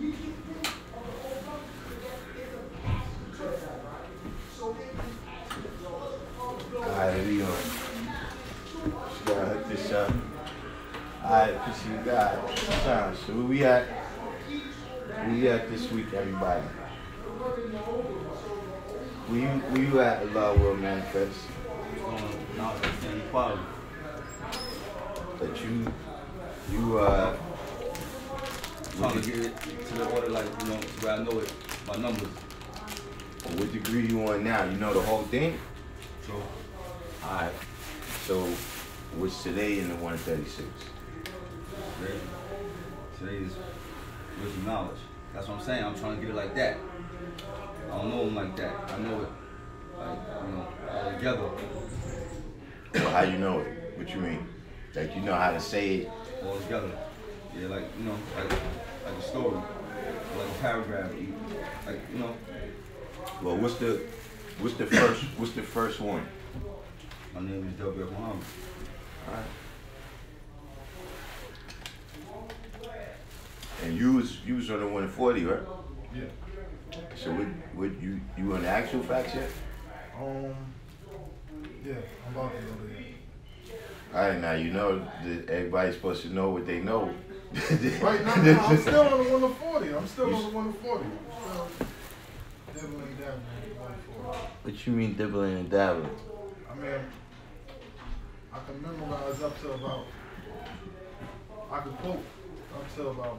Alright, we on. Just gotta hook this up. Alright, peace you guys. Time. So where we at? Where we at this week, everybody? Where you where you at, Allah Will Manifest? going out and equality. That you you uh Trying to get it to the order like, you know, where I know it, my numbers. what degree you on now? You know the whole thing? So, Alright. So what's today in the 136? today, is wisdom knowledge. That's what I'm saying. I'm trying to get it like that. I don't know them like that. I know it, like, you know, all together, Well, how you know it? What you mean? Like you know how to say it? all together. Yeah, like, you know, like, like a story, like a paragraph, like, you know, Well, what's the what's the first what's the first one? my name is W.F. Muhammad. Alright. And you was you was on the 140, right? Yeah. So what what you you on the actual facts yet? Um. Yeah, I'm about to go there. Alright, now you know that everybody's supposed to know what they know. Right now, no, I'm still on the 140. I'm still on the 140. I'm still dibbling on the 140. What you mean dibbling and dabbling? I mean, I can memorize up to about, I can quote up to about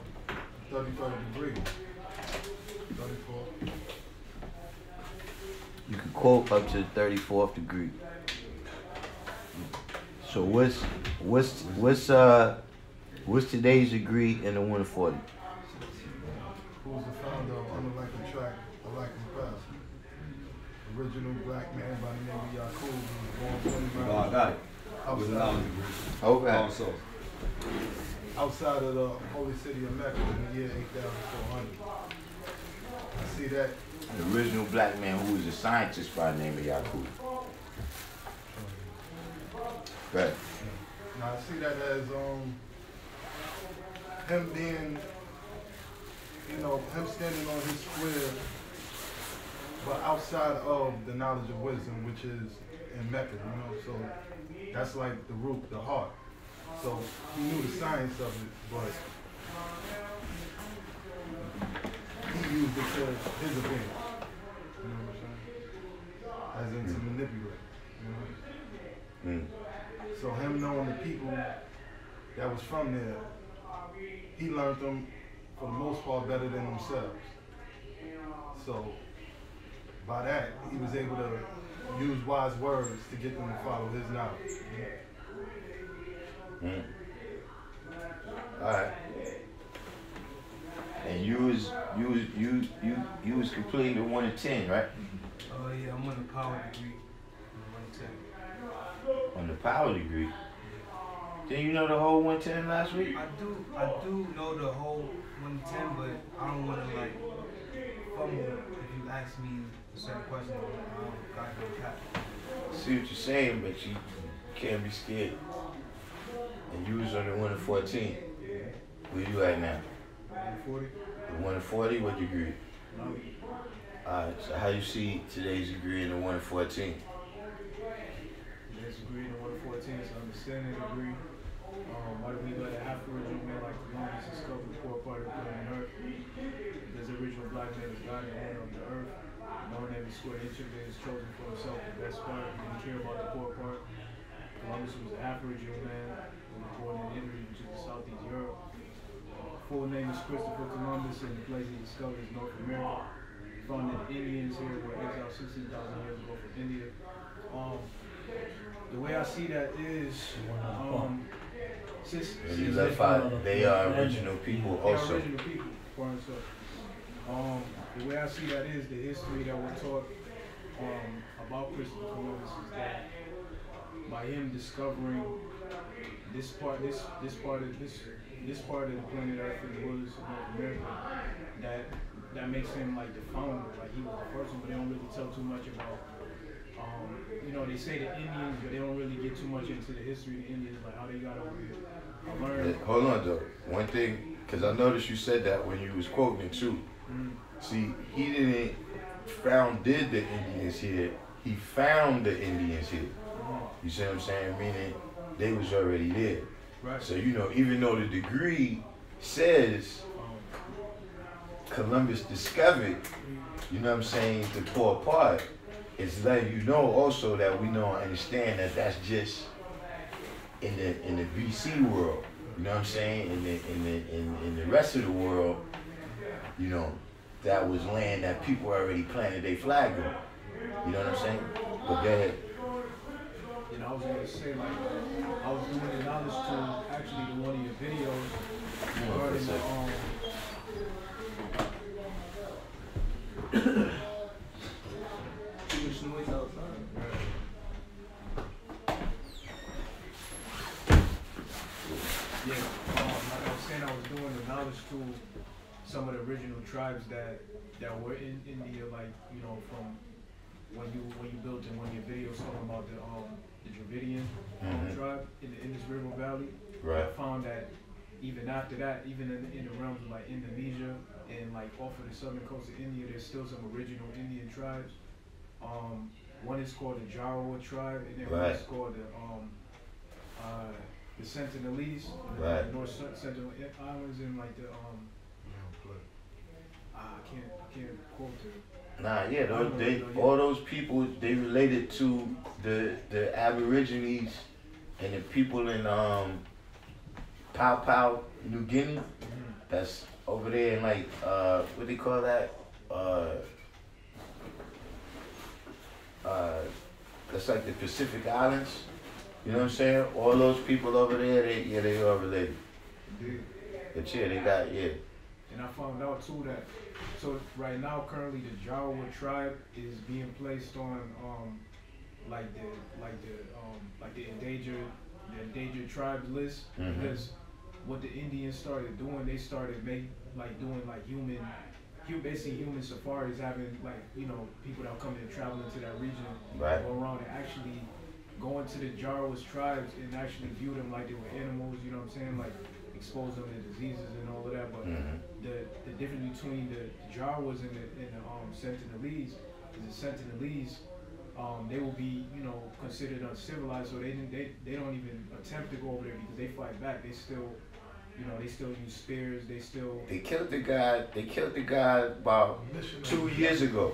33rd degree. 34. You can quote up to the 34th degree. So what's what's what's uh what's today's degree in the 140? Who was the founder of Unlikely Track, A Likely Path? Original black man by the name of Yakub, who was born 29 Oh, I got it. Wisdom outside, knowledge degree. Okay. Also, outside of the holy city of Mecca in the year 8400. I see that. The original black man who was a scientist by the name of Yakub. Right. Now I see that as um him being, you know, him standing on his square, but outside of the knowledge of wisdom, which is in Mecca, you know. So that's like the root, the heart. So he knew the science of it, but he used it to his advantage. You know what I'm saying? As in to manipulate. You know? Mm. So him knowing the people that was from there, he learned them for the most part better than themselves. So by that, he was able to use wise words to get them to follow his knowledge. Mm. Alright. And you was you was you you you was completing the one to ten, right? Oh yeah, I'm on the power degree. I'm on On the power degree. Didn't you know the whole one ten last week? I do, I do know the whole 110, but I don't want to like fumble if you ask me a certain question. I don't got no cap. See what you're saying, but you can't be scared. And you was on the one to fourteen. Where you at now? 40? The one to forty, what degree? Alright, so how you see today's degree in the one to fourteen? This degree in 114 is understanding degree. Um, why do we let an Afro-original man like Columbus discover the core part of the planet Earth? This original black man is God and owner of the earth. Knowing every square inch of it is chosen for himself the best part. He didn't care about the core part. Columbus was an Afro-original man who was born in Italy, which is Southeast Europe. Full name is Christopher Columbus, and the place he discovered is North America. Found that Indians here were exiled 16,000 years ago from India. Um, the way I see that is, um, And you left they- out, they are original people they're also. original people. Um, the way I see that is the history that we're taught um, about Christopher Columbus is that by him discovering this part, this this part of this this part of the planet Earth and the wilderness of North America, that that makes him like the founder, like he was the first one, but they don't really tell too much about. Um, you know, they say the Indians, but they don't really get too much into the history of the Indians, like how they got over here. I. Hold on though. One thing because I noticed you said that when you was quoting it too. Mm. See, he didn't founded the Indians here. He found the Indians here. You see what I'm saying? Meaning they was already there. Right. So you know, even though the degree says Um, Columbus discovered, you know what I'm saying, the core part, it's letting you know also that we know and understand that that's just in the in the BC world. You know what I'm saying? In the in the in, in the rest of the world, you know, that was land that people already planted their flag on. You know what I'm saying? But go ahead. You know, I was gonna say like I was doing the knowledge to actually to one of your videos regarding the um Too much noise outside. yeah, um, like I was saying I was to some of the original tribes that that were in India, like, you know, from when you when you built in one of your videos talking about the um the Dravidian um, Mhm. tribe in the Indus River Valley. Right. I found that even after that, even in, in the realms of like Indonesia and like off of the southern coast of India, there's still some original Indian tribes. Um, one is called the Jarawa tribe, and then one is called the um, uh, the Sentinelese, the Right. North Sen- Sentinel Islands, and like the um, I can't I can't quote it. Nah, yeah, those, they all those people they related to the the Aborigines and the people in um Papua New Guinea. That's over there in like uh what they call that? Uh uh that's like the Pacific Islands. You know what I'm saying? All those people over there, they yeah, they are related. Dude. But yeah, they got yeah. And I found out too that so right now currently the Jawa tribe is being placed on um like the like the um like the endangered the endangered tribes list Mhm. because what the Indians started doing they started make like doing like human basically human safaris having like you know people that come and travel into that region Right. go around and actually go to the Jawas tribes and actually view them like they were animals you know what I'm saying like expose them to diseases and all of that but hmm the the difference between the Jawas and the, and the um, Sentinelese is the Sentinelese, um, they will be you know considered uncivilized, so they didn't they, they don't even attempt to go over there because they fight back. They still, you know, they still use spears. They still They killed the guy. They killed the guy about two years ago.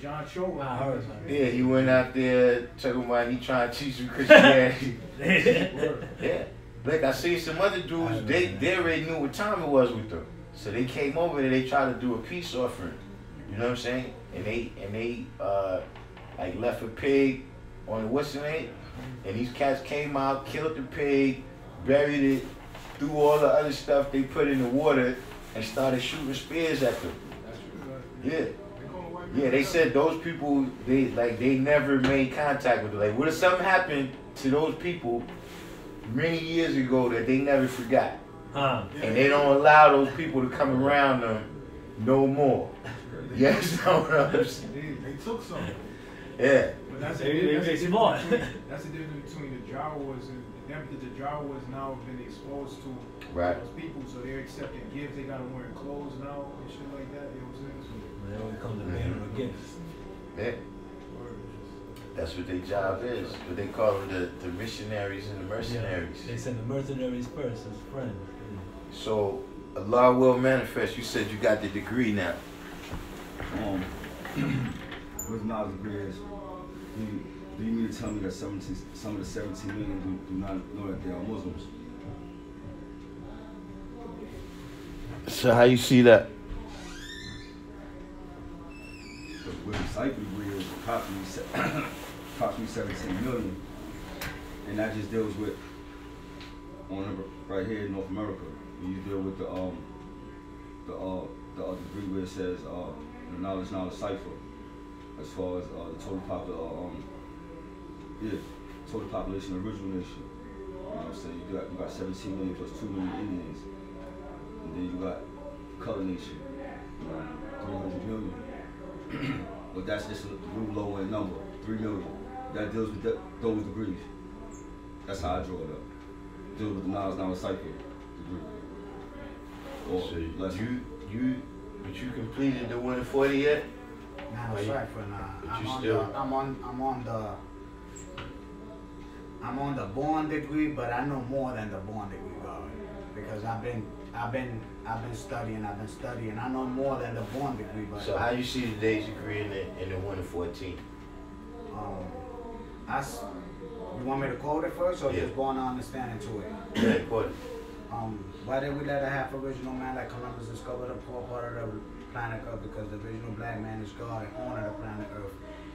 John Chau. I heard. Yeah, he went out there talking about he trying to teach you Christianity. yeah. Like I see some other dudes, they they already knew what time it was with them. So they came over there, they tried to do a peace offering. You know what I'm saying? And they and they uh like left a pig on the what's the name? And these cats came out, killed the pig, buried it, threw all the other stuff they put in the water and started shooting spears at them. Yeah. Yeah, they said those people they like they never made contact with them. Like what if something happened to those people many years ago that they never forgot? Huh. And they don't allow those people to come around them no more. Yes, know what I'm saying? They, they took some. Yeah. But that's They- the, they- that's, the difference between, that's the difference between the Jawas and them because the Jawas now been exposed to Right. those people, so they're accepting gifts. They gotta wear clothes now and shit like that. You know what I'm saying? When it comes to bearing of gifts. Yeah. That's what their job is. What they call them the, the missionaries and the mercenaries. Yeah. They send the mercenaries first as friends. So Allah will manifest. You said you got the degree now. Um, what's knowledge degree is, do you, do you mean to tell me that 17, some of the 17 million do, do not know that they are Muslims? So how you see that? With degree is approximately, approximately 17 million. And that just deals with, on the, right here in North America, when you deal with the, um, the, uh, the uh, degree where it says, uh, the knowledge, knowledge cipher, as far as, uh, the total popul, uh, um, yeah, total population original nation. You know what I'm saying? You got, you got 17 million plus 2 million Indians. And then you got color nation, you know, 300 million. but that's just a real low end number, three million. That deals with that, those degrees. That's how I draw it up. Deals with the knowledge, knowledge cipher degree. or So less. you you but you completed the one forty yet? Nah, But you- sorry for now. but I'm you on still- the I'm on I'm on the I'm on the born degree, but I know more than the born degree, God. Because I've been I've been I've been studying, I've been studying. I know more than the born degree, but So how you see today's degree in the in the one fourteen? um I s- you want me to quote it first or Yeah. just go on understanding to it? Yeah, quote it. Um, why did we let a half original man like Columbus discover the poor part of the planet Earth? Because the original black man is God and owner of the planet Earth.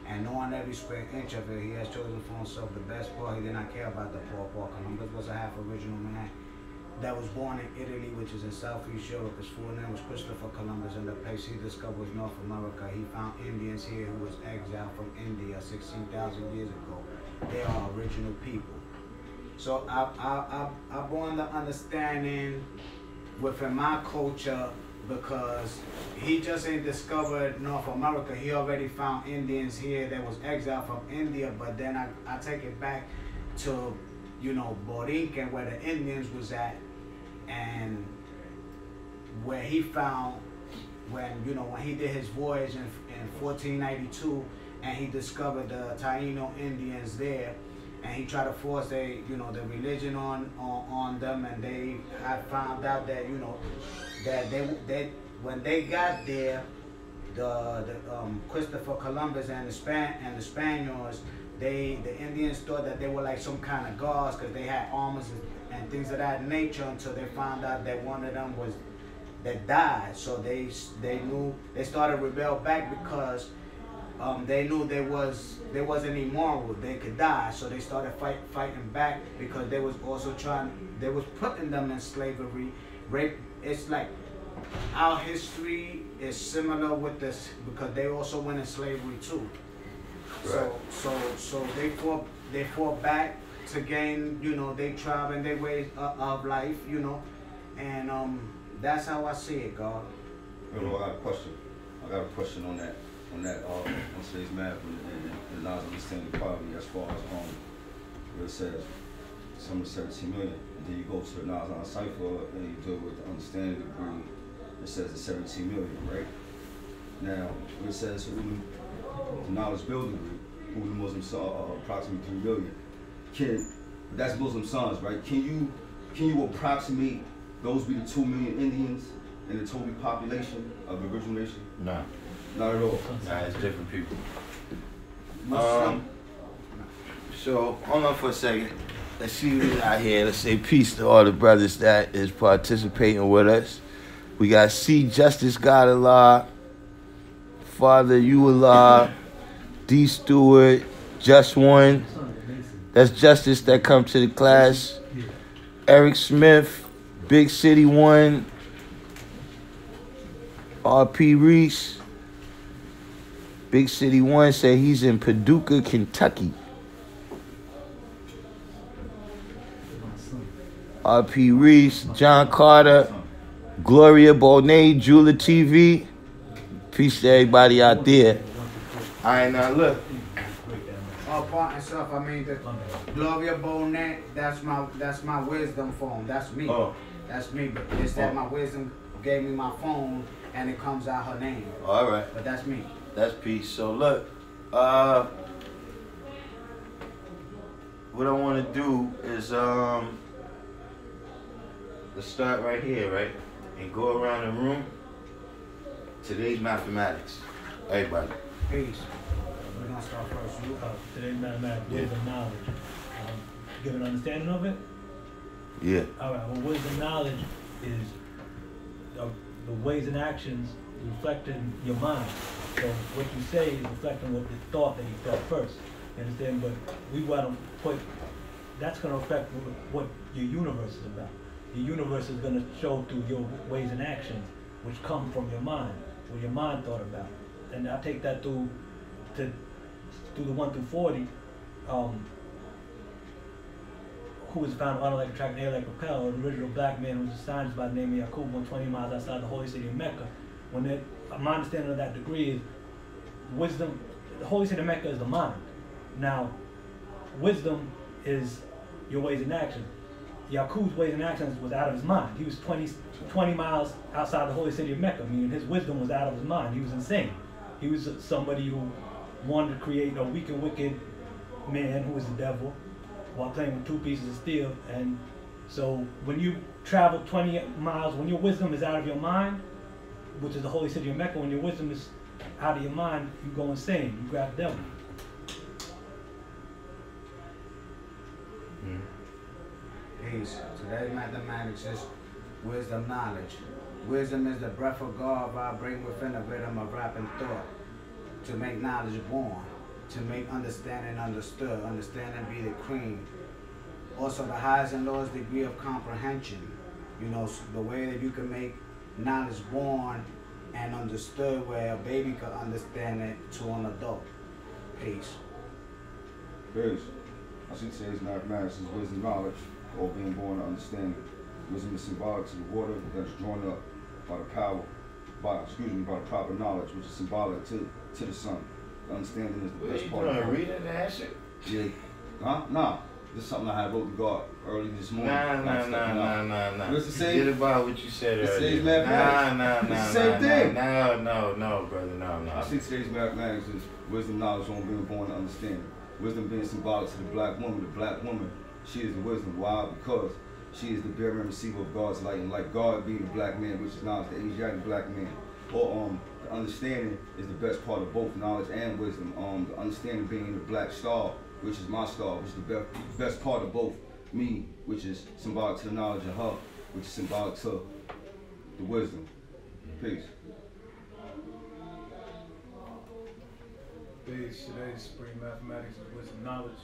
And knowing every square inch of it, he has chosen for himself the best part. He did not care about the poor part. Columbus was a half original man that was born in Italy, which is in Southeast Europe. His full name was Christopher Columbus, and the place he discovered was North America. He found Indians here who was exiled from India 16,000 years ago. They are original people. So I I I, I born the understanding within my culture because he just ain't discovered North America. He already found Indians here that was exiled from India. But then I, I take it back to you know Borinquen where the Indians was at and where he found when you know when he did his voyage in, in 1492 and he discovered the Taino Indians there and he tried to force they you know the religion on on, on them and they had found out that you know that they they when they got there the, the um, Christopher Columbus and the Span and the Spaniards they the Indians thought that they were like some kind of gods because they had armors and, and things of that nature until they found out that one of them was that died. So they they knew they started rebel back because um, they knew there was there wasn't immoral they could die. So they started fight, fighting back because they was also trying they was putting them in slavery rape it's like our history is similar with this because they also went in slavery too Right. so so so they fought they fought back to gain you know they tribe and their ways of, of life you know and um that's how I see it God You know, I got a question. I got a question on that, on that, uh, on today's map and, and, and not understanding poverty as far as, um, where it says some of the seventeen million. And then you go to the Nazan cipher and you deal with the understanding degree, it says it's seventeen million, right? Now, where it says who the, knowledge building group, who the Muslim saw, uh, approximately three million. Can, that's Muslim sons, right? Can you, can you approximate those be the two million Indians in the total population of the original nation? Nah, Not at all. nah, it's different people. Um, so hold on for a second. Let's see who's out here. Let's say peace to all the brothers that is participating with us. We got C Justice God Allah, Father You Allah, D Stewart, Just One. That's Justice that come to the class. Eric Smith, Big City One, RP Reese. Big City One said he's in Paducah, Kentucky. RP Reese, John Carter, Gloria Bonet, Jula TV. Peace to everybody out there. All right, now look. Oh, part and stuff. I mean, the Gloria Bonet. That's my that's my wisdom phone. That's me. Oh. That's me. But it's that my wisdom gave me my phone, and it comes out her name. All right, But that's me. that's peace. So look, uh, what I want to do is um, let's start right here, right, and go around the room. Today's mathematics, everybody. Peace. We're gonna start first. You. Uh, today's mathematics, wisdom, knowledge. Um, give an understanding of it? Yeah. All right, well, wisdom, knowledge is the, the ways and actions reflecting your mind. So what you say is reflecting what the thought that you thought first. You understand? But we want to put, that's going to affect what your universe is about. Your universe is going to show through your ways and actions, which come from your mind, what your mind thought about. And I take that through, to, through the 1 through 40. Um, who was found on electric track and like propel, an original black man who was assigned by the name of Yaqub, 120 miles outside the holy city of Mecca. When it, my understanding of that degree is wisdom, the holy city of Mecca is the mind. Now, wisdom is your ways and actions. Yakub's ways and actions was out of his mind. He was 20, 20 miles outside the holy city of Mecca, meaning his wisdom was out of his mind. He was insane. He was somebody who wanted to create a weak and wicked man who was the devil while playing with two pieces of steel. And so when you travel 20 miles, when your wisdom is out of your mind, which is the holy city of Mecca, when your wisdom is out of your mind, you go insane. You grab the devil. Peace. Today's mathematics is wisdom knowledge. Wisdom is the breath of God vibrating within the rhythm of rap and thought. To make knowledge born. To make understanding understood. Understanding be the cream. Also the highest and lowest degree of comprehension. You know, the way that you can make knowledge born and understood where a baby could understand it to an adult. Peace. Peace. I see today's mathematics is wisdom knowledge, or being born to understand it. Wisdom is symbolic to the water that's drawn up by the power, by excuse me, by the proper knowledge, which is symbolic to to the sun. The understanding is the What best you part doing? of it. Reading that shit? Yeah. Huh? Nah. This is something I had wrote to God early this morning. Nah, nah, nah, nah, nah, nah. It's the same- Forget about what you said earlier. Nah, mathematics. nah, It's the same nah, thing. Nah, no, no, brother, no, no. I see today's mathematics is wisdom, knowledge, on being born to understand. Wisdom being symbolic to the black woman. The black woman, she is the wisdom. Why? Because she is the bearer and receiver of God's light. And like God being the black man, which is knowledge, the Asiatic black man. Or um, the understanding is the best part of both knowledge and wisdom. Um, the understanding being the black star, which is my star, which is the best best part of both. Me, which is symbolic to the knowledge of her, which is symbolic to the wisdom. Peace. Base today's Supreme mathematics is wisdom knowledge.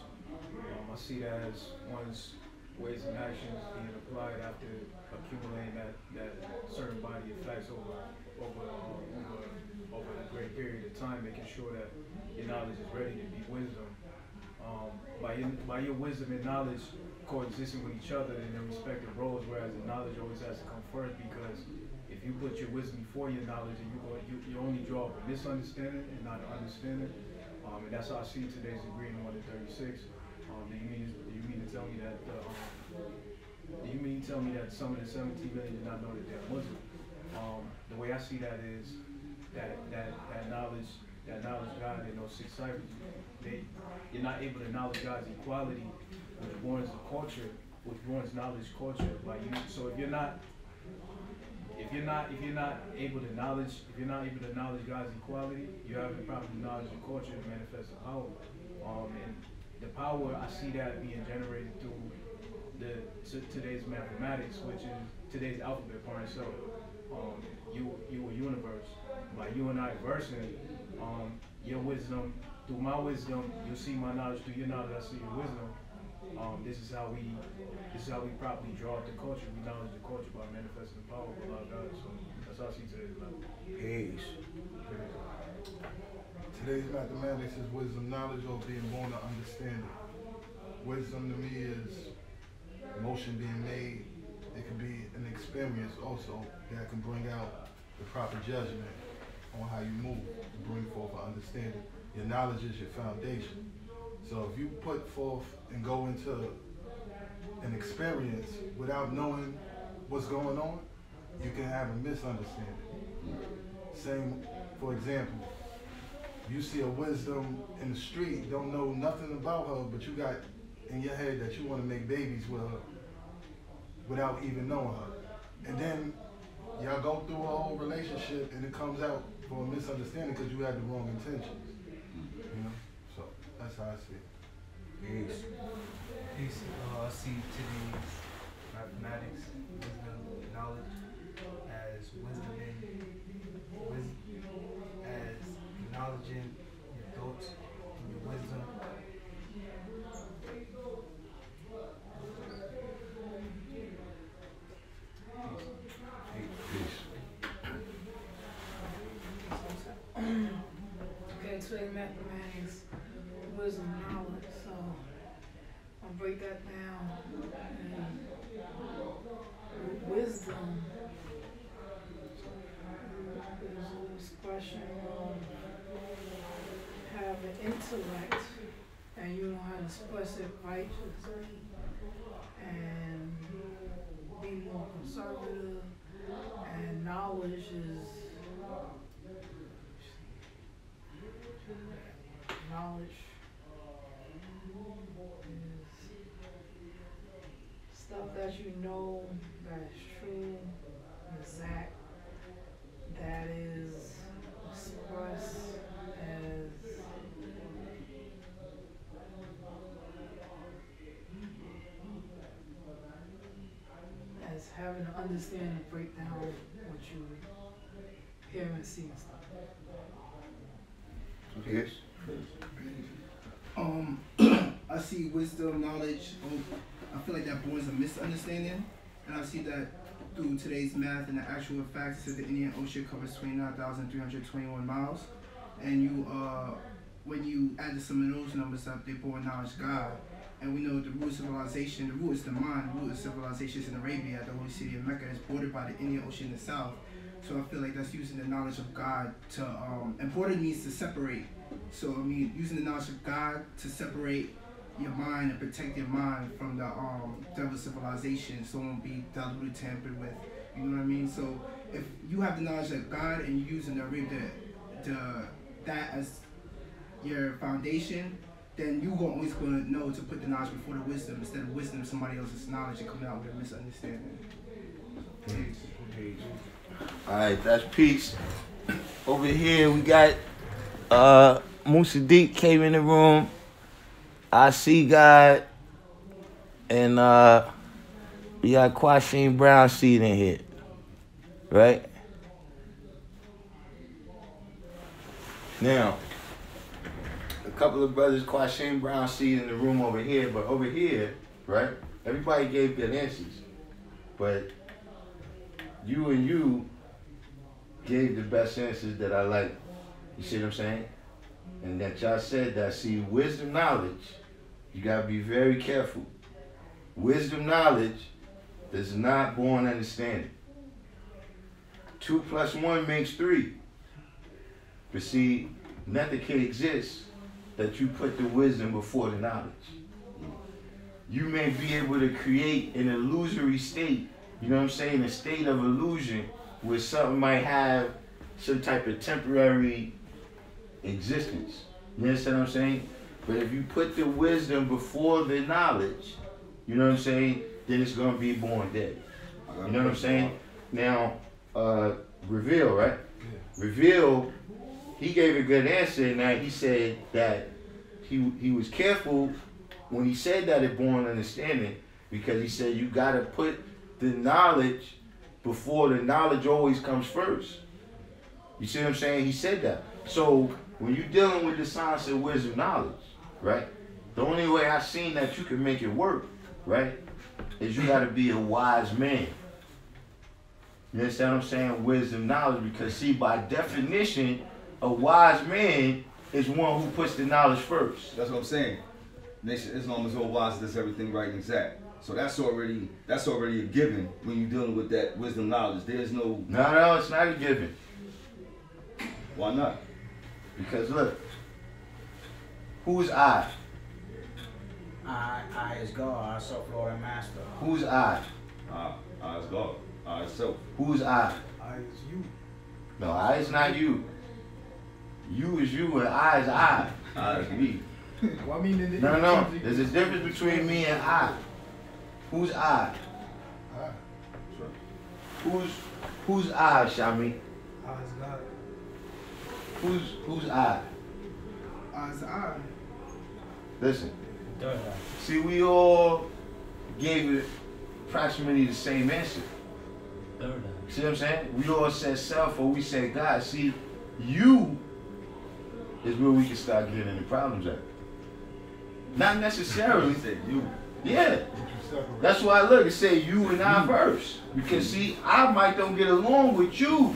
Um, I see that as one's ways and actions being applied after accumulating that, that certain body of facts over over over over a great period of time, making sure that your knowledge is ready to be wisdom. Um, by your by your wisdom and knowledge coexisting with each other in their respective roles, whereas the knowledge always has to come first because if you put your wisdom before your knowledge, and you you, you only draw a misunderstanding and not an understanding. Um, and that's how I see today's in 136. Um, do you mean do you mean to tell me that uh, um, do you mean to tell me that some of the 17 million did not know that they're Muslim? Um, the way I see that is that that that knowledge that knowledge God in those six ciphers, they you're not able to knowledge God's equality, which warrants a culture, which warrants knowledge culture by you. So if you're not if you're not if you're not able to knowledge if you're not able to knowledge God's equality, you haven't properly knowledge the culture to manifest the power. Um, and the power I see that being generated through the today's mathematics, which is today's alphabet part itself. Um, you you a universe. By you and I versing, um, your wisdom through my wisdom, you'll see my knowledge through your knowledge. I see your wisdom. Um, this is how we this is how we properly draw up the culture. We knowledge the culture by manifesting the power of Allah God. So that's how I see today's level. Peace. Today's mathematics is wisdom, knowledge, or being born to understand it. Wisdom to me is motion being made. It can be an experience also that can bring out the proper judgment on how you move to bring forth an understanding. Your knowledge is your foundation. So if you put forth and go into an experience without knowing what's going on, you can have a misunderstanding. Same, for example, you see a wisdom in the street, don't know nothing about her, but you got in your head that you want to make babies with her without even knowing her. And then y'all go through a whole relationship and it comes out for a misunderstanding because you had the wrong intentions. You know? So that's how I see it. Peace. Peace. Uh, I see today's mathematics, wisdom, knowledge as wisdom in wisdom, as acknowledging right and be more conservative hear and see stuff. Yes. Um, I see wisdom, knowledge. um, I feel like that borns a misunderstanding, and I see that through today's math and the actual facts. Says the Indian Ocean covers twenty nine thousand three hundred twenty one miles, and you uh, when you add some of those numbers up, they born knowledge God. And we know the root of civilization, the root is the mind, the root of civilization is in Arabia, the holy city of Mecca is bordered by the Indian Ocean in the south. So I feel like that's using the knowledge of God to, um, and border means to separate. So I mean, using the knowledge of God to separate your mind and protect your mind from the um, devil civilization, so it won't be diluted, tampered with. You know what I mean? So if you have the knowledge of God and you're using the the, the that as your foundation, then you gonna always gonna know to put the knowledge before the wisdom instead of wisdom of somebody else's knowledge and coming out with a misunderstanding. All right, that's peace. Over here we got uh Musa Deep came in the room. I see God and uh we got Quasheen Brown seed in here. Right? Now, a couple of brothers Quasheen Brown seed in the room over here, but over here, right? Everybody gave good answers. But you and you gave the best answers that I like. You see what I'm saying? And that y'all said that, see, wisdom knowledge, you gotta be very careful. Wisdom knowledge does not born understanding. Two plus one makes three. But see, nothing can exist that you put the wisdom before the knowledge. You may be able to create an illusory state, you know what I'm saying, a state of illusion where something might have some type of temporary existence. You understand what I'm saying? But if you put the wisdom before the knowledge, you know what I'm saying, then it's gonna be born dead. You know what I'm saying? Now, uh, reveal, right? Reveal, he gave a good answer in that he said that he he was careful when he said that it born understanding because he said you gotta put the knowledge before the knowledge always comes first. You see what I'm saying? He said that. So when you're dealing with the science of wisdom knowledge, right? The only way I've seen that you can make it work, right, is you gotta be a wise man. You understand what I'm saying? Wisdom knowledge, because see, by definition, a wise man is one who puts the knowledge first. That's what I'm saying. Nation Islam is all wise, does everything right and exact. So that's already that's already a given when you're dealing with that wisdom knowledge. There's no No, no, it's not a given. why not? Because look, who's I? I, I is God, I self Lord and Master. Who's I? Ah, ah, it's God. Ah, it's self. Who's I? I is you. No, I is not you. You is you and I is I. Ah, it's me. well, I mean, in the, No, no, there's a difference between me and I. Who's I? Ah, Who's who's I, Shami? How is God? Who's who's I? As I, Listen, eye. see, we all gave it approximately the same answer. Eye. See what I'm saying? We all said self or we said God. See, you is where we can start getting the problems at. Not necessarily. You. Yeah. That's why I look and say you and I first. Because see, I might don't get along with you.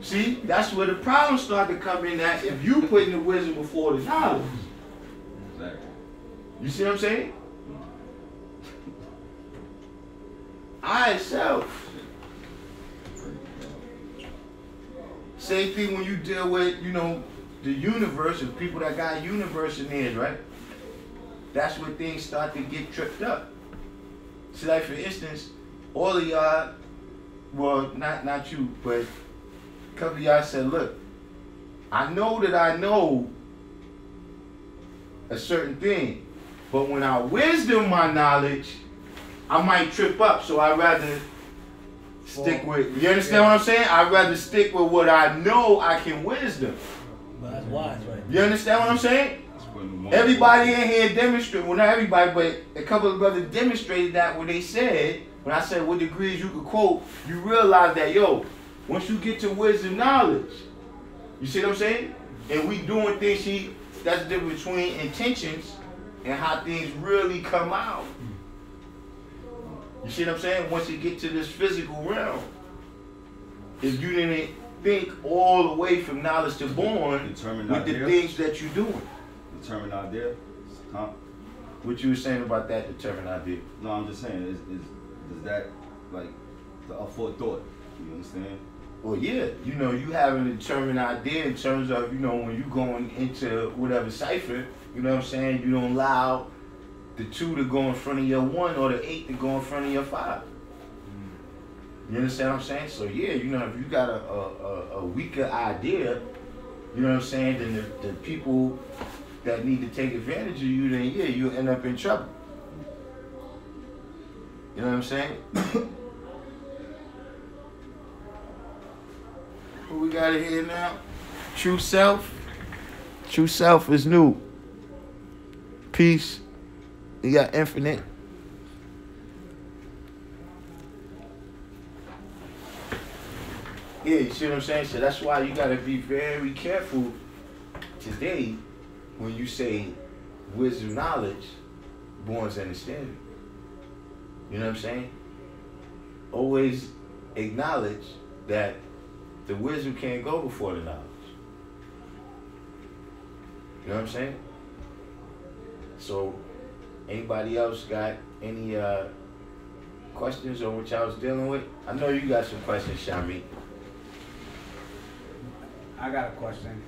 See, that's where the problems start to come in at if you putting the wisdom before the knowledge. Exactly. You see what I'm saying? I itself. Same thing when you deal with, you know, the universe and people that got universe in theirs, right? That's where things start to get tripped up. So like for instance, all of y'all, well, not not you, but a couple of y'all said, look, I know that I know a certain thing, but when I wisdom my knowledge, I might trip up. So I'd rather stick Well, with. You understand what I'm saying? I'd rather stick with what I know I can wisdom. But that's wise, right? You understand what I'm saying? That's when the one- Everybody in here demonstrated, well not everybody, but a couple of brothers demonstrated that when they said, when I said what degrees you could quote, you realize that yo, once you get to wisdom knowledge, you see what I'm saying? And we doing things, she that's the difference between intentions and how things really come out. You see what I'm saying? Once you get to this physical realm, if you didn't think all the way from knowledge to born Determined with the things that you're doing. Determined idea. Huh? What you were saying about that determined idea? No, I'm just saying, is, is, that like the aforethought? You understand? Well, yeah, you know, you having a determined idea in terms of, you know, when you going into whatever cipher, you know what I'm saying? You don't allow the two to go in front of your one or the eight to go in front of your five. You understand what I'm saying? So yeah, you know, if you got a, a, a, weaker idea, you know what I'm saying, then the, the people that need to take advantage of you, then yeah, you'll end up in trouble. You know what I'm saying? What we got here now? True self. True self is new. Peace. You got infinite. Yeah, you see what I'm saying? So that's why you gotta be very careful today when you say wisdom knowledge, born's understanding. You know what I'm saying? Always acknowledge that the wisdom can't go before the knowledge. You know what I'm saying? So, anybody else got any uh, questions on what y'all was dealing with? I know you got some questions, Shami. I got a question.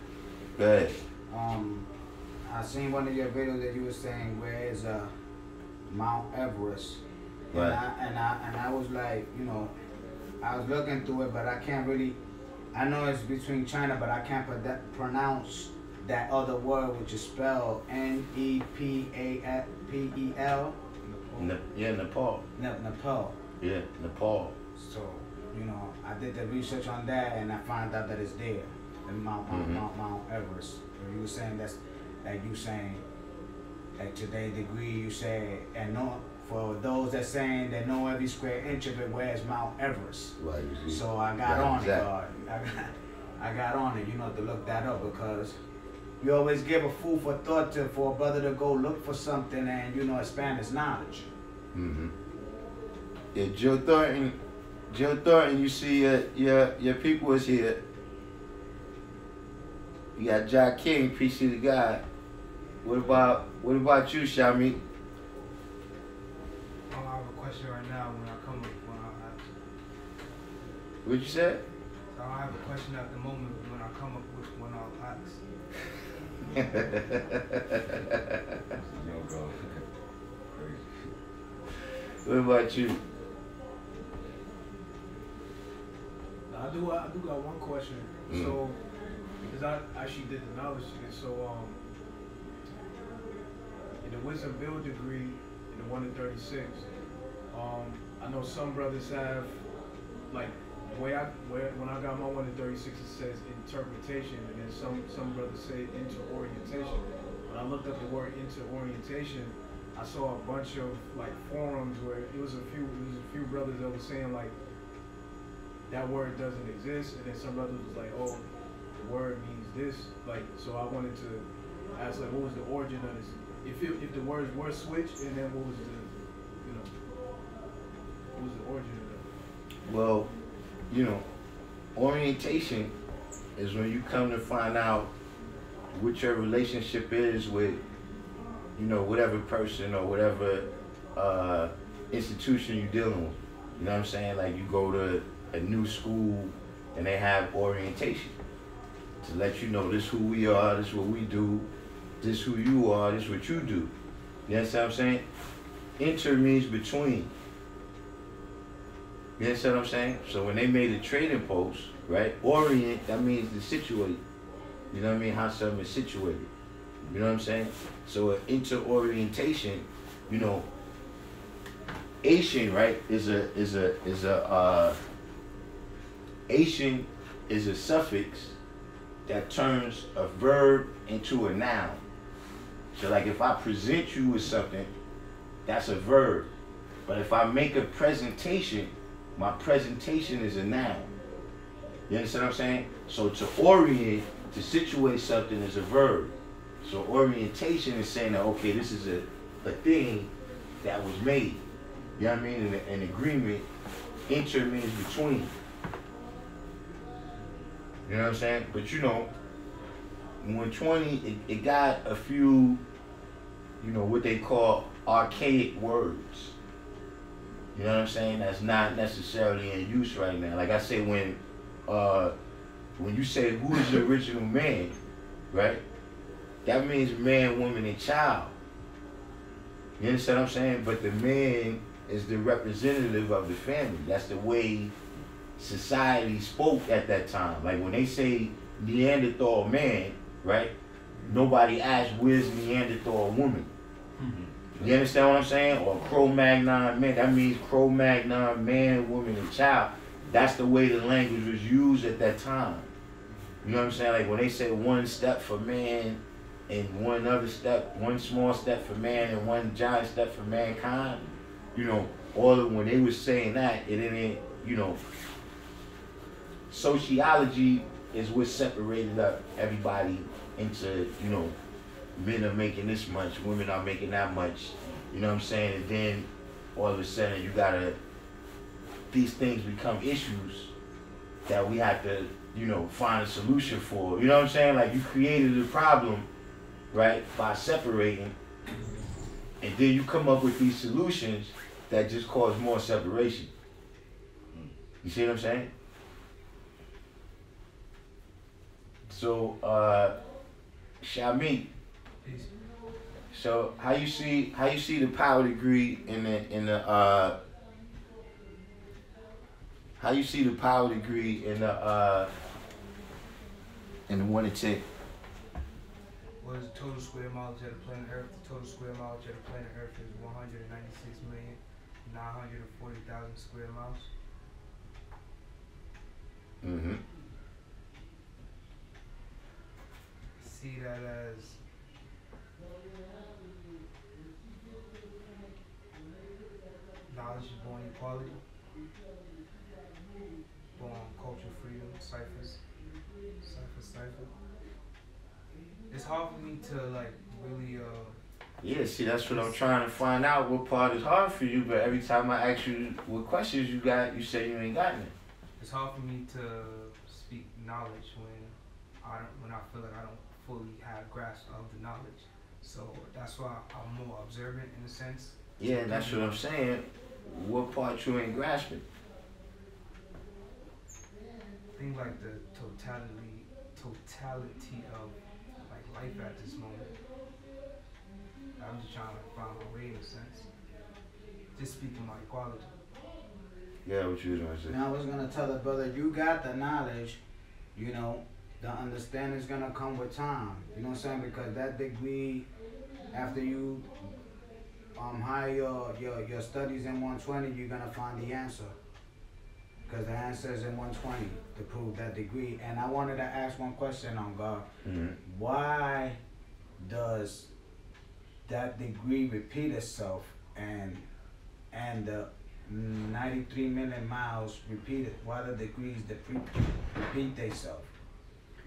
Ahead. Um, I seen one of your videos that you were saying where is uh Mount Everest, and I and I and I was like, you know, I was looking through it, but I can't really. I know it's between China, but I can't pro- pronounce that other word, which is spelled N E P A P E L. Ne- yeah, Nepal. Ne- Nepal. Yeah, Nepal. So, you know, I did the research on that and I found out that it's there. The Mount Mount, Mhm. Mount, Mount Everest. You were saying that's like you saying like today degree you say and know for those that saying that know every square inch of it where's Mount Everest. Right. you see. So I got Right, on exactly. it, God. I got, I got on it, you know, to look that up because you always give a fool for thought to for a brother to go look for something and you know expand his knowledge. Mm-hmm. Yeah, Joe Thornton. Joe Thornton, you see uh, your your people is here. You got Jack King, peace to the God. What about what about you, Shami? I have a question right now when I come up when I ask. What you said? I have a question at the moment when I come up with when I'll ask. Yo, go. what about you? I do. I do got one question. Mm. So, because I actually did the knowledge shit. So, um, in the wisdom build degree, in the one in thirty six, um, I know some brothers have, like, way I where when I got my one in thirty six, it says interpretation, and then some some brothers say interorientation. When I looked up the word interorientation, I saw a bunch of like forums where it was a few it was a few brothers that were saying like that word doesn't exist, and then some brothers was like, oh, word means this. Like, so I wanted to ask like, what was the origin of this? If it, if the words were switched, and then what was the, you know, what was the origin of that? Well, you know, orientation is when you come to find out what your relationship is with, you know, whatever person or whatever uh, institution you're dealing with. You know what I'm saying? Like you go to a new school and they have orientation to let you know this who we are, this what we do, this who you are, this what you do. You understand what I'm saying? Inter means between. You understand what I'm saying? So when they made a trading post, right? Orient, that means to situate. You know what I mean? How something is situated. You know what I'm saying? So an interorientation, you know, Asian, right, is a is a is a uh Asian is a suffix that turns a verb into a noun. So like if I present you with something, that's a verb. But if I make a presentation, my presentation is a noun. You understand what I'm saying? So to orient, to situate something is a verb. So orientation is saying that okay, this is a, a thing that was made. You know what I mean? An, agreement. Inter means between. You know what I'm saying? But you know, 120, it, it got a few, you know, what they call archaic words. You know what I'm saying? That's not necessarily in use right now. Like I say, when uh, when you say who is the original man, right? That means man, woman, and child. You understand what I'm saying? But the man is the representative of the family. That's the way society spoke at that time. Like when they say Neanderthal man, right? Nobody asked where's Neanderthal woman. Mm-hmm. You understand what I'm saying? Or Cro-Magnon man. That means Cro-Magnon man, woman, and child. That's the way the language was used at that time. You know what I'm saying? Like when they say one step for man and one other step, one small step for man and one giant step for mankind, you know, all of when they was saying that, it didn't, you know, sociology is what separated up everybody into, you know, men are making this much, women are making that much. You know what I'm saying? And then all of a sudden you gotta these things become issues that we have to, you know, find a solution for. You know what I'm saying? Like you created a problem, right, by separating, and then you come up with these solutions that just cause more separation. You see what I'm saying? So, uh, Shami, so how you see how you see the power degree in the in the uh how you see the power degree in the uh in the one and ten? What is the total square mileage of the planet Earth? The total square mileage of the planet Earth is 196,940,000 square miles. Mm-hmm. See that as knowledge is born equality, born cultural freedom, ciphers, cipher, cipher. It's hard for me to like really uh Yeah, see, that's what I'm trying to find out. What part is hard for you? But every time I ask you what questions you got, you say you ain't got none. it's hard for me to speak knowledge when I don't when I feel like I don't fully have grasp of the knowledge. So that's why I'm more observant in a sense. Yeah, that's what I'm saying. What part you ain't grasping? Think like the totality totality of like life at this moment. I'm just trying to find my way in a sense. Just speaking my equality. Yeah, what you was gonna say? Now I was gonna tell the brother, you got the knowledge, you know, the understanding's gonna come with time. You know what I'm saying? Because that degree, after you um hire your, your, your studies in 120, you're gonna find the answer. Because the answer is in 120 to prove that degree. And I wanted to ask one question on God. Mm-hmm. Why does that degree repeat itself and and the 93 million miles repeated? Why the degrees pre- repeat themselves?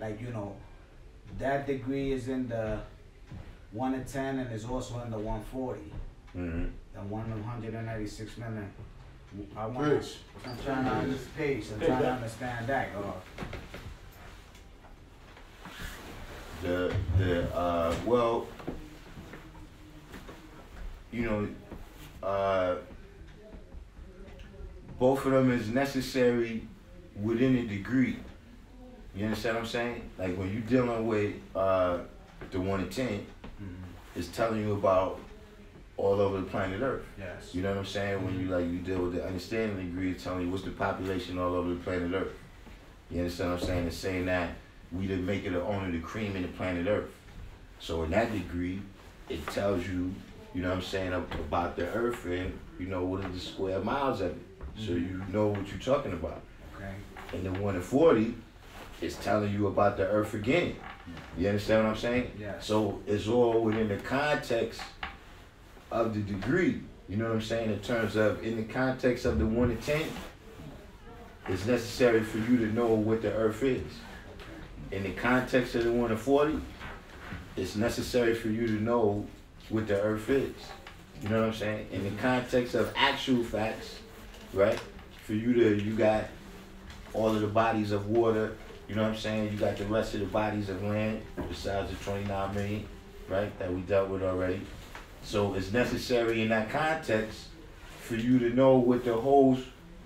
Like you know, that degree is in the one and ten and is also in the 140. Mm-hmm. The 196 million. I want. Rich. I'm trying to understand. Pace. I'm trying to understand that. God. The the uh well, you know, uh, both of them is necessary within a degree. You understand what I'm saying? Like when you're dealing with uh the one in ten, Mhm. it's telling you about all over the planet Earth. Yes. You know what I'm saying? When you like you deal with the understanding degree, it's telling you what's the population all over the planet Earth. You understand what I'm saying? It's saying that we didn't make it only the cream in the planet Earth. So in that degree, it tells you, you know what I'm saying, about the Earth and you know what is the square miles of it. So you know what you're talking about. Okay. And the one in 40 is telling you about the Earth again. You understand what I'm saying? Yeah. So it's all within the context of the degree. You know what I'm saying? In terms of in the context of the one to ten, it's necessary for you to know what the earth is. In the context of the one to forty, it's necessary for you to know what the earth is. You know what I'm saying? In the context of actual facts, right? For you to you got all of the bodies of water, you know what I'm saying? You got the rest of the bodies of land besides the 29 million, right? That we dealt with already. So it's necessary in that context for you to know what the whole,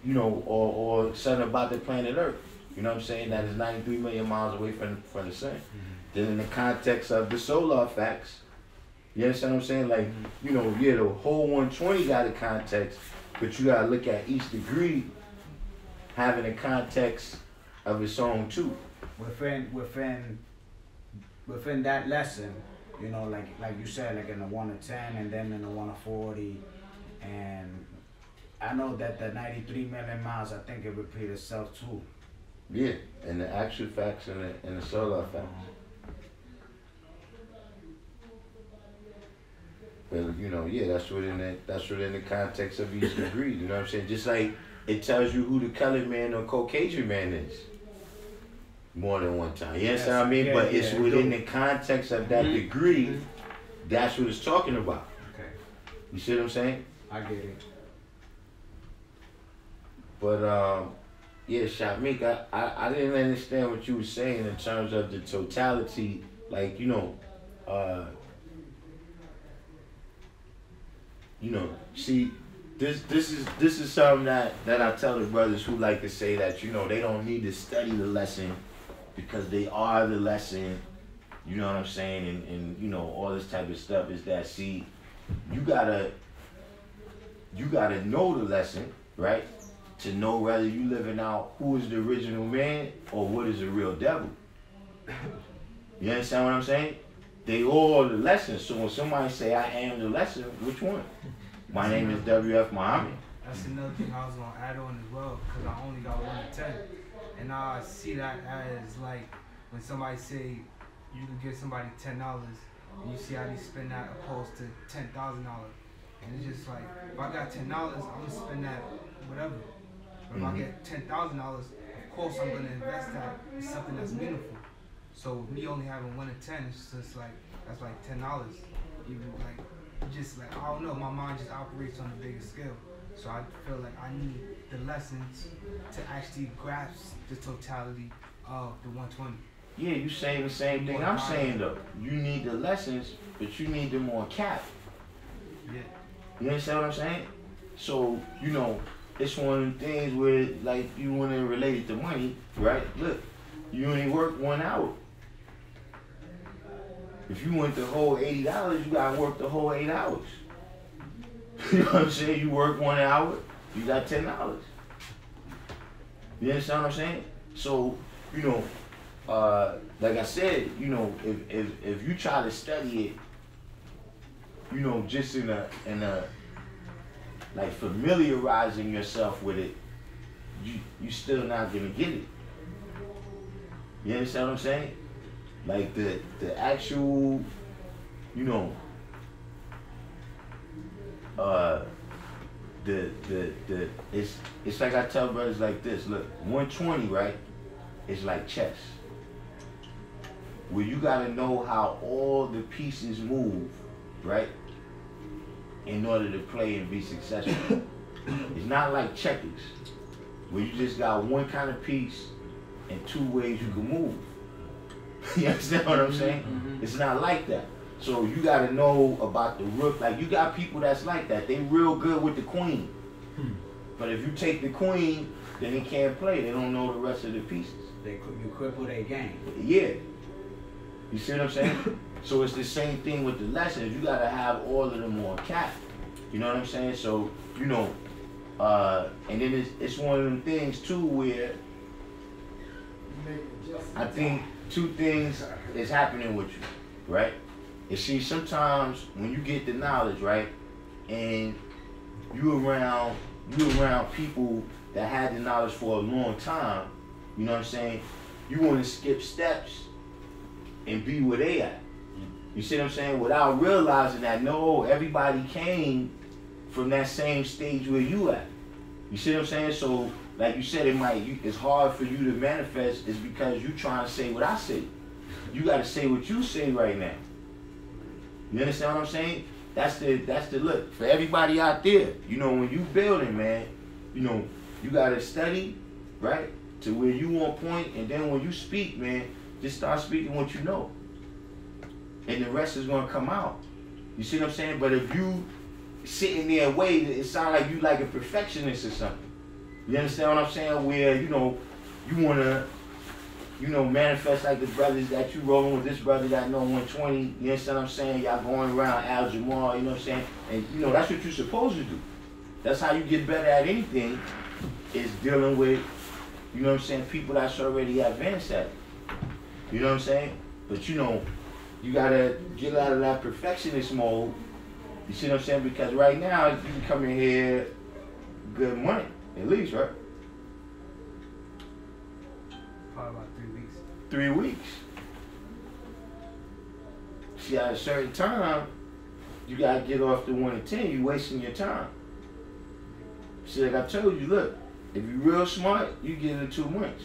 you know, or, or something about the planet Earth. You know what I'm saying? That is 93 million miles away from, from the sun. Mm-hmm. Then in the context of the solar facts, you understand what I'm saying? Like, mm-hmm. you know, yeah, the whole 120 got a context, but you gotta look at each degree having a context of its own too. within within within that lesson, you know, like like you said, like in the one to ten, and then in the one to forty, and I know that the ninety three million miles, I think it repeat itself too. Yeah, and the actual facts and the, and the solar facts. But you know, yeah, that's within the that's within the context of each degree. You know what I'm saying? Just like it tells you who the colored man or Caucasian man is. More than one time. You understand what I mean? Yeah, but it's yeah, within the context of that degree, that's what it's talking about. Okay, You see what I'm saying? I get it. But um, yeah, Shamik, I, I, I didn't understand what you were saying in terms of the totality, like you know, uh, you know, see, this this is this is something that that I tell the brothers who like to say that you know they don't need to study the lesson because they are the lesson. You know what I'm saying, and and you know all this type of stuff is that see, you gotta you gotta know the lesson, right? to know whether you living out who is the original man or what is the real devil. You understand what I'm saying? They all the lessons. So when somebody say I am the lesson, which one? My name is W.F. Muhammad. That's another thing I was gonna add on as well, because I only got one to ten, and I see that as like when somebody say you can give somebody ten dollars, and you see how they spend that opposed to ten thousand dollars, and it's just like if I got ten dollars, I'm gonna spend that whatever. But if I Mhm. get ten thousand dollars, of course I'm gonna invest that in something that's meaningful. So me only having one to ten, it's just like that's like ten dollars. Even like just like I don't know, my mind just operates on a bigger scale. So I feel like I need the lessons to actually grasp the totality of the 120. Yeah, you saying the same thing I'm saying though. You need the lessons, but you need them on cap. Yeah. You understand what I'm saying? So, you know, it's one of the things where like you want to relate it to money, right? Look, you only work one hour. If you want the whole eighty dollars, you gotta work the whole eight hours. you know what I'm saying? You work one hour, you got ten dollars. You understand what I'm saying? So, you know, uh, like I said, you know, if if if you try to study it, you know, just in a in a like familiarizing yourself with it, you you still not gonna get it. You understand what I'm saying? Like the the actual, you know, uh, the the the it's it's like I tell brothers like this. Look, 120, right? It's like chess. Where you gotta know how all the pieces move, right? In order to play and be successful. it's not like checkers, where you just got one kind of piece and two ways you can move. you understand what I'm saying? Mm-hmm. It's not like that. So you gotta know about the rook. Like you got people that's like that. They real good with the queen. But if you take the queen, then they can't play. They don't know the rest of the pieces. They could you cripple their game. Yeah. You see what I'm saying? So it's the same thing with the lessons. You gotta have all of them on cap. You know what I'm saying? So you know, uh, and then it's, it's one of them things too where I think two things is happening with you, right? You see, sometimes when you get the knowledge, right, and you around you around people that had the knowledge for a long time, you know what I'm saying? You want to skip steps and be where they at. You see what I'm saying? Without realizing that no, everybody came from that same stage where you at. You see what I'm saying? So, like you said, it might you, it's hard for you to manifest is because you trying to say what I say. You got to say what you say right now. You understand what I'm saying? That's the that's the look for everybody out there. You know, when you building, man, you know, you gotta study, right, to where you on point, and then when you speak, man, just start speaking what you know, and the rest is gonna come out. You see what I'm saying? But if you sitting there waiting, it sound like you like a perfectionist or something. You understand what I'm saying? Where you know you wanna you know, manifest like the brothers that you rolling with this brother that know 120, you understand what I'm saying? Y'all going around Al Jamal, you know what I'm saying? And you know, that's what you're supposed to do. That's how you get better at anything, is dealing with, you know what I'm saying, people that's already advanced at it. You know what I'm saying? But you know, you gotta get out of that perfectionist mode. You see what I'm saying? Because right now you can come in here good money, at least, right? Probably three weeks. See, at a certain time, you gotta get off the one to ten. You wasting your time. See, like I told you, look, if you real smart, you get it in two months.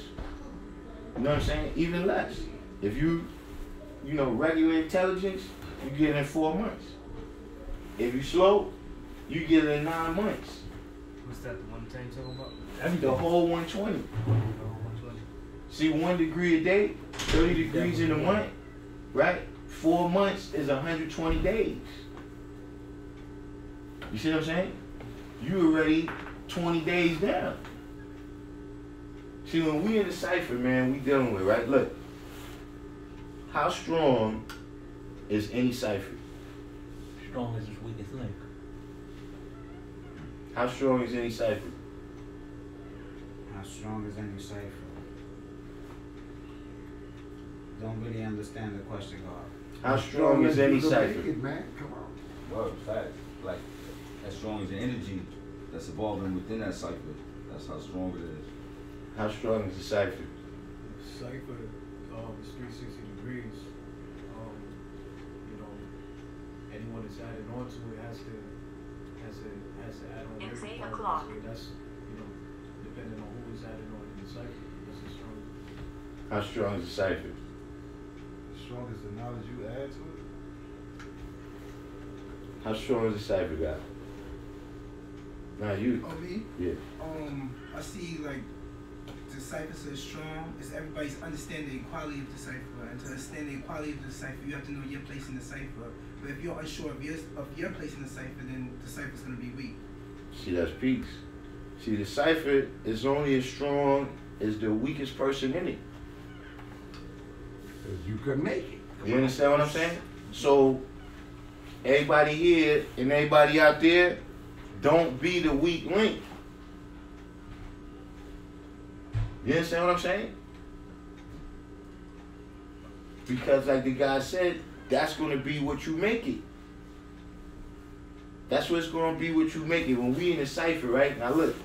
You know what I'm saying? Even less. If you, you know, regular intelligence, you get it in four months. If you slow, you get it in nine months. What's that? The one you talking about? That means the whole 120. Oh, 120. See, one degree a day, 30 degrees in a month, right? Four months is 120 days. You see what I'm saying? You already 20 days down. See, when we in the cipher, man, we dealing with, right? Look, how strong is any cipher? Strong as its weakest link. How strong is any cipher? How strong is any cipher? Don't really understand the question, God. How strong is any You gonna cipher? it, Man, come on. Word, fact. Like, as strong as the energy that's evolving within that cipher, that's how strong it is. How strong is the cipher? Cipher, um, is three sixty degrees. Um, you know, anyone that's adding on to it has to, has to, has to add on It's every eight part o'clock. So that's, you know, depending on who is adding on in the cipher, that's the strong. How strong is the cipher? As strong as the knowledge you add to it. How strong is the cipher, guy? Now you. Oh, me? Yeah. Um, I see like the cipher says strong. It's everybody's understanding quality of the cipher, and to understand the equality of the cipher, you have to know your place in the cipher. But if you're unsure of your of your place in the cipher, then the cipher's gonna be weak. See, that's peace. See, the cipher is only as strong as the weakest person in it. 'Cause you couldn't make it. You understand what I'm saying? So, everybody here and everybody out there, don't be the weak link. You understand what I'm saying? Because, like the guy said, that's going to be what you make it. That's what's going to be what you make it. When we in the cipher, right? Now, look.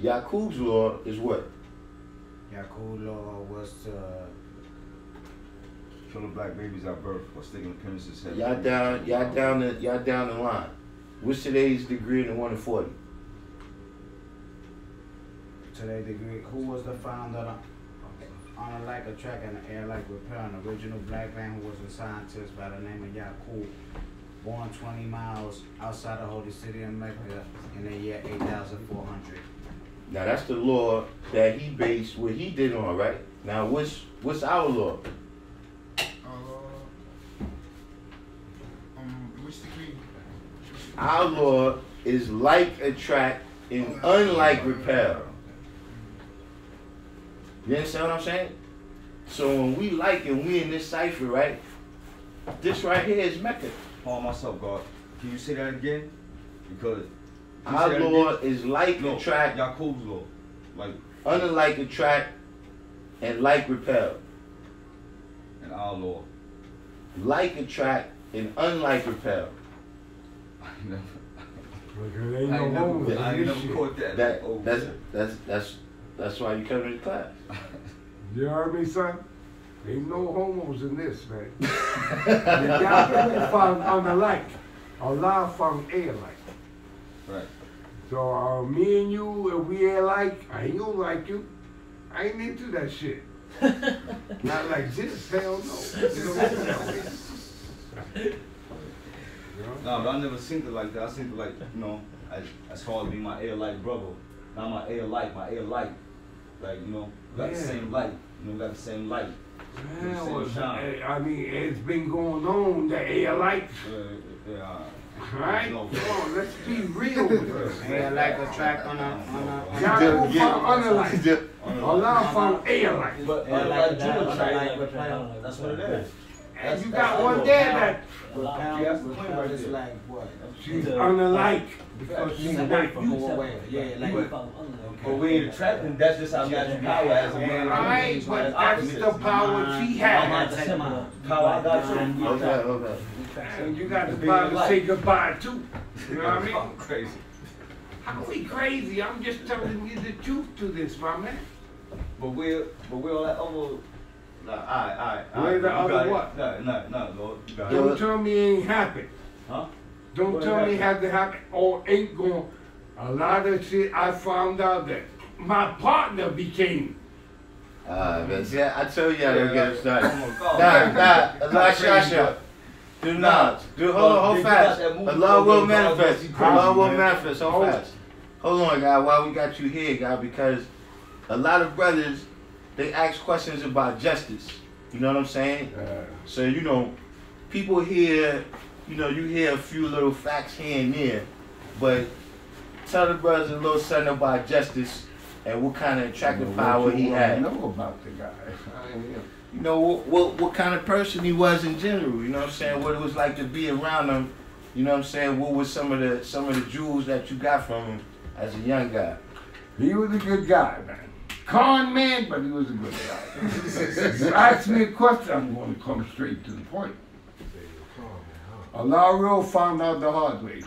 Yakub's law is what? Yakub law was uh, to Killing black babies at birth or sticking appearances head. Y'all down, y'all down the, y'all down the line. What's today's degree in the one to forty? today degree. Who was the founder of, on a like a track and air like repair, an original black man who was a scientist by the name of Yakub, born 20 miles outside the holy city of Mecca in the year 8400. Now that's the law that he based what he did on, right? Now what's what's our law? Uh, um, which degree? Our law is like attract and unlike repel. You understand what I'm saying? So when we like and we in this cipher, right? This right here is Mecca. On myself, God. Can you say that again? Because can you Our law is like No, attract, Jacob's law. Like unlike attract, and like repel. and our law. Like attract and unlike repel. I never, Because ain't I no ain't homes never, I in this never shit. caught that. That Oh, that's yeah. that's that's that's why you come to class. You heard me, son? Ain't no homos in this, man. the doctor found unlike. Allah found alike. Right. So uh, me and you, if we ain't like, I ain't gonna like you. I ain't into that shit. Not like this, hell no. You know? You know? Nah, but I never seen it like that. I seen it like, you know, as, as far as being my air light brother. Not my air light, my air light. Like, you know, got the same light. You know, got the same light. Man, Same was- shine. I mean, it's been going on, the air light. Uh, yeah. Right? No, Come on, let's be real with this. Hey, like a track on a, on a. Yahoo found unlike. Yeah. Allah found air light. But Yeah, uh, like like that, Jewel like track, that, like, like that's what it is. And you got one there that Pound, Yeah, that's the point right is there. like what? She's unlike because she's not From you. away, yeah, like. But- But we ain't attracting, that's just our natural power as a man. Right, but that's the power she has. Power I got too. Okay, okay. And you got the Being power to say goodbye too. You know what I mean? I'm crazy. How we crazy? I'm just telling you the truth to this, my man. But we're, but we're all that other. Nah, alright, alright. Where alright, the other got it. what? No, no, no, Lord. You got. Don't tell me it ain't happen. Huh? Don't What tell me it happened? had to happen or ain't going. A lot of shit I found out that my partner became. Ah, man, see, I I told you I don't get it started. My God. Nah, nah, Allah Crazy, Shasha. Do not. Do hold on, hold fast. got that Allah will manifest. Must Be Crazy, Allah will manifest. Hold Hold. fast. Hold on, guy. Why we got you here, guy, because a lot of brothers they ask questions about justice. You know what I'm saying? Uh, So you know, people hear, you know, you hear a few little facts here and there, but tell the brothers a little something about justice and what kind of attractive what power you he wanna had. know about the guy. I ain't. You know what, what what kind of person he was in general. You know what I'm saying? What it was like to be around him. You know what I'm saying? What was some of the some of the jewels that you got from him as a young guy? He was a good guy, man. Con man, but he was a good guy. you ask me a question, I'm going to come straight to the point. Real found out the hard way.